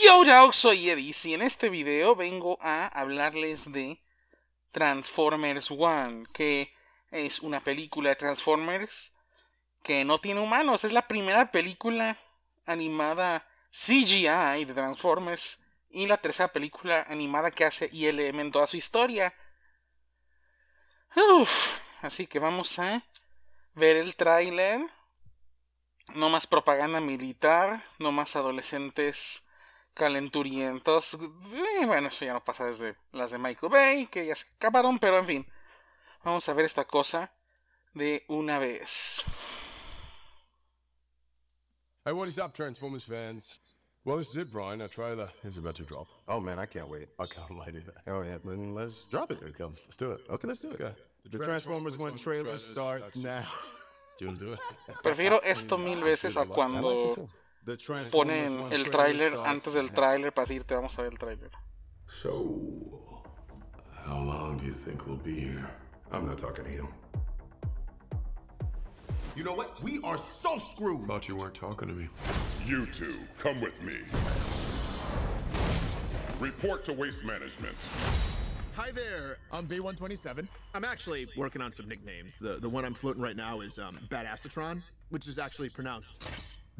Yo, yo, soy Edis y en este video vengo a hablarles de Transformers One, que es una película de Transformers que no tiene humanos. Es la primera película animada CGI de Transformers y la tercera película animada que hace ILM en toda su historia. así que vamos a ver el tráiler. No más propaganda militar, no más adolescentes calenturientos. Eh, bueno, eso ya no pasa desde las de Michael Bay, que ya se acabaron, pero en fin. Vamos a ver esta cosa de una vez. Hey, what is up, Transformers fans? Well, this is it, Brian. Our trailer is about to drop. Oh man, I can't wait. I can't wait either. Oh yeah, then let's drop it. Here it comes. Let's do it. Okay, let's do it. Okay. The Transformers One trailer starts now. Do you want to do it? Prefiero esto mil veces a cuando ponen el trailer antes del tráiler para decirte vamos a ver el tráiler. So, how long do you think we'll be here? I'm not talking to you. You know what? We are so screwed. Thought you weren't talking to me. You two, come with me. Report to Waste Management. Hi there, I'm B127. I'm actually working on some nicknames. The the one I'm floating right now is um, Badassatron, which is actually pronounced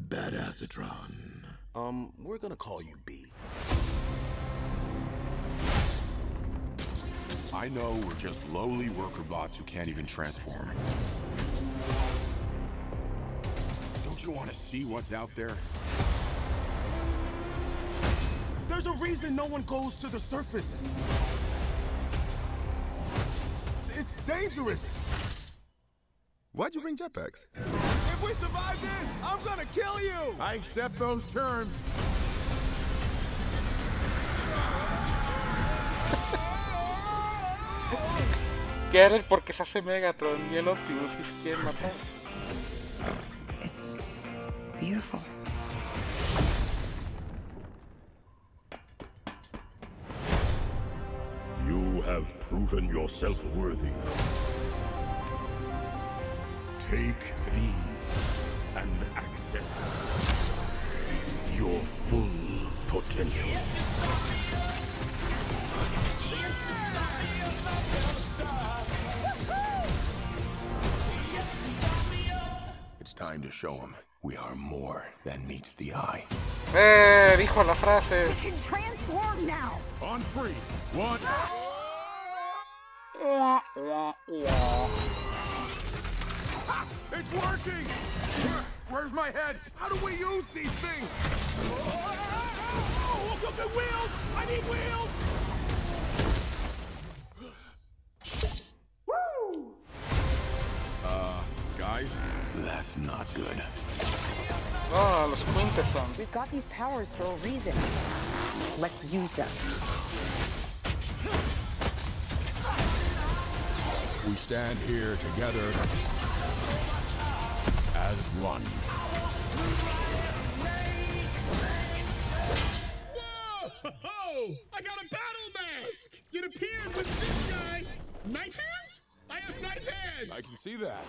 Badassatron. Um, we're gonna call you B. I know we're just lowly worker bots who can't even transform. Don't you want to see what's out there? There's a reason no one goes to the surface. It's dangerous. Why'd you bring jetpacks? If we survive this, I'm gonna kill you. I accept those terms. Get it porque se hace Megatron y el Optimus y se quieren matar. Beautiful. You have proven yourself worthy. Take these and access your full potential. It's time to show them we are more than meets the eye. Eh, dijo la frase. can transform now. On three. One. Ua, ua, ua. It's working! Where- where's my head? How do we use these things? Oh, look at wheels! I need wheels! Woo! Uh, Guys, that's not good. Ah, los Quintesson. We've got these powers for a reason. Let's use them. We stand here together as one. Oh, I got a battle mask. It appeared with this guy. Knife hands? I have knife hands. I can see that.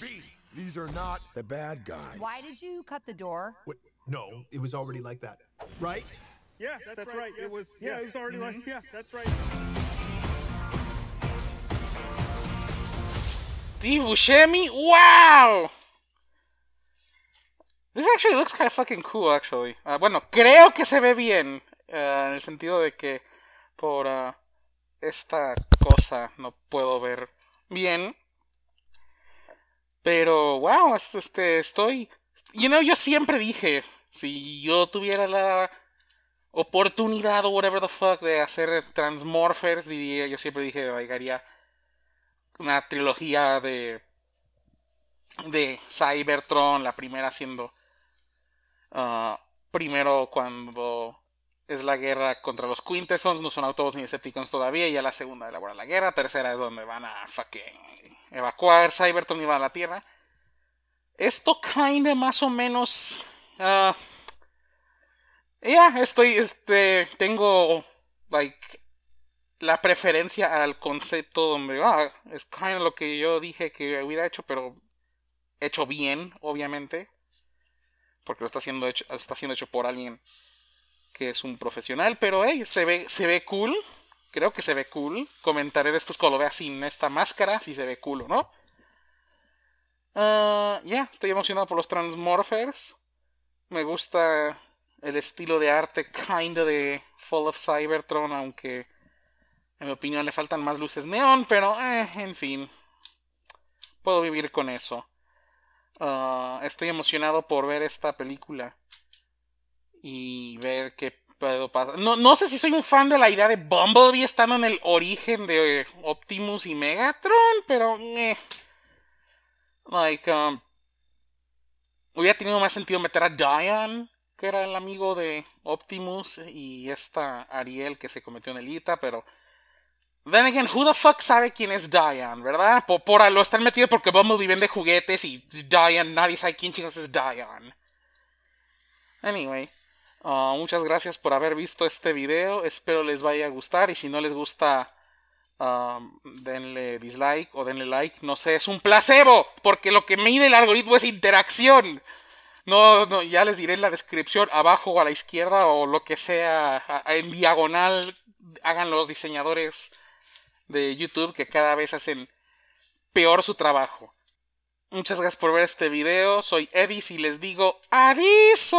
B, these are not the bad guys. Why did you cut the door? Wait, no, it was already like that, right? Yes, that's, right. It was yeah, it was already like yeah, that's right. Steve Buscemi? Wow! This actually looks kind of fucking cool, actually. Ah, bueno, creo que se ve bien. ah, en el sentido de que por ah, esta cosa no puedo ver bien. Pero, wow, este, este, estoy... You know, yo siempre dije, si yo tuviera la oportunidad o whatever the fuck de hacer Transmorphers, diría, yo siempre dije, haría una trilogía de de Cybertron, la primera siendo ah, primero cuando es la guerra contra los Quintessons, no son Autobots ni Decepticons todavía, y ya la segunda elabora la guerra, tercera es donde van a fucking evacuar Cybertron y van a la Tierra. Esto kinda más o menos ah, ya estoy este tengo like la preferencia al concepto donde, ah, es kind lo que yo dije que hubiera hecho, pero hecho bien, obviamente. Porque lo está haciendo hecho, está siendo hecho por alguien que es un profesional, pero hey, se ve, se ve cool. Creo que se ve cool. Comentaré después cuando lo vea sin esta máscara si se ve cool o no. Ah, ya, estoy emocionado por los Transmorphers. Me gusta el estilo de arte kinda de Fall of Cybertron, aunque en mi opinión le faltan más luces neón, pero eh, en fin, puedo vivir con eso. Ah, estoy emocionado por ver esta película y ver qué puedo pasar. No, no sé si soy un fan de la idea de Bumblebee estando en el origen de Optimus y Megatron, pero... Eh. Like, um, hubiera tenido más sentido meter a Diane, que era el amigo de Optimus, y esta Ariel que se cometió en Elita, pero... Then again, who the fuck sabe quién es Diane, ¿verdad? Por, por lo están metidos porque Bumblebee vende juguetes y Diane, nadie sabe quién chicos es Diane. Anyway, uh, muchas gracias por haber visto este video. Espero les vaya a gustar. Y si no les gusta, um, denle dislike o denle like. No sé, es un placebo. Porque lo que mide el algoritmo es interacción. No, no, ya les diré en la descripción, abajo o a la izquierda o lo que sea, en diagonal, hagan los diseñadores de YouTube que cada vez hacen peor su trabajo. Muchas gracias por ver este video. Soy Edis y les digo adiós.